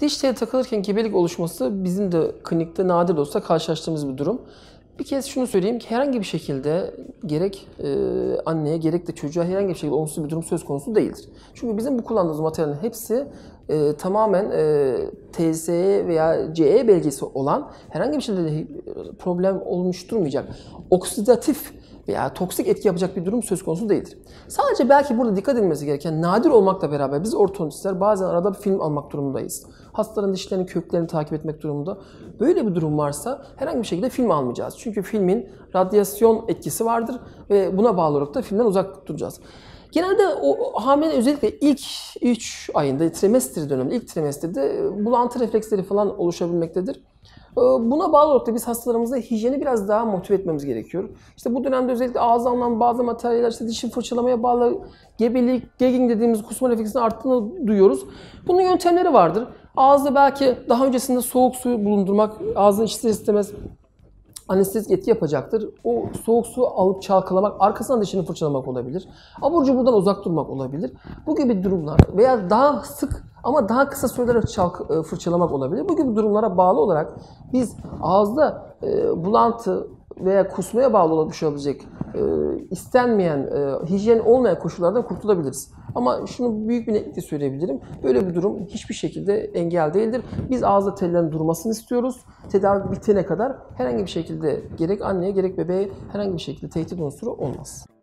Diş teli takılırken gebelik oluşması bizim de klinikte nadir olsa karşılaştığımız bir durum. Bir kez şunu söyleyeyim ki herhangi bir şekilde gerek e, anneye gerek de çocuğa herhangi bir şekilde olumsuz bir durum söz konusu değildir. Çünkü bizim bu kullandığımız materyalin hepsi e, tamamen e, TSE veya CE belgesi olan herhangi bir şekilde problem oluşturmayacak oksidatif veya toksik etki yapacak bir durum söz konusu değildir. Sadece belki burada dikkat edilmesi gereken nadir olmakla beraber biz ortodontistler bazen arada bir film almak durumundayız. Hastaların dişlerini, köklerini takip etmek durumunda. Böyle bir durum varsa herhangi bir şekilde film almayacağız. Çünkü filmin radyasyon etkisi vardır ve buna bağlı olarak da filmden uzak duracağız. Genelde o hamile özellikle ilk 3 ayında, trimester döneminde, ilk trimesterde bulantı refleksleri falan oluşabilmektedir. Buna bağlı olarak da biz hastalarımızda hijyeni biraz daha motive etmemiz gerekiyor. İşte bu dönemde özellikle ağza alınan bazı materyaller işte dişi fırçalamaya bağlı gebelik, gagging dediğimiz kusma refleksinin arttığını duyuyoruz. Bunun yöntemleri vardır. Ağızda belki daha öncesinde soğuk su bulundurmak, ağzın ister istemez anestezik etki yapacaktır. O soğuk su alıp çalkalamak, arkasından dişini fırçalamak olabilir. Abur cuburdan uzak durmak olabilir. Bu gibi durumlar veya daha sık ama daha kısa süreler çalk, e, fırçalamak olabilir. Bu gibi durumlara bağlı olarak biz ağızda e, bulantı veya kusmaya bağlı olabilecek e, istenmeyen, e, hijyen olmayan koşullardan kurtulabiliriz. Ama şunu büyük bir netlikle söyleyebilirim. Böyle bir durum hiçbir şekilde engel değildir. Biz ağızda tellerin durmasını istiyoruz. Tedavi bitene kadar herhangi bir şekilde gerek anneye gerek bebeğe herhangi bir şekilde tehdit unsuru olmaz.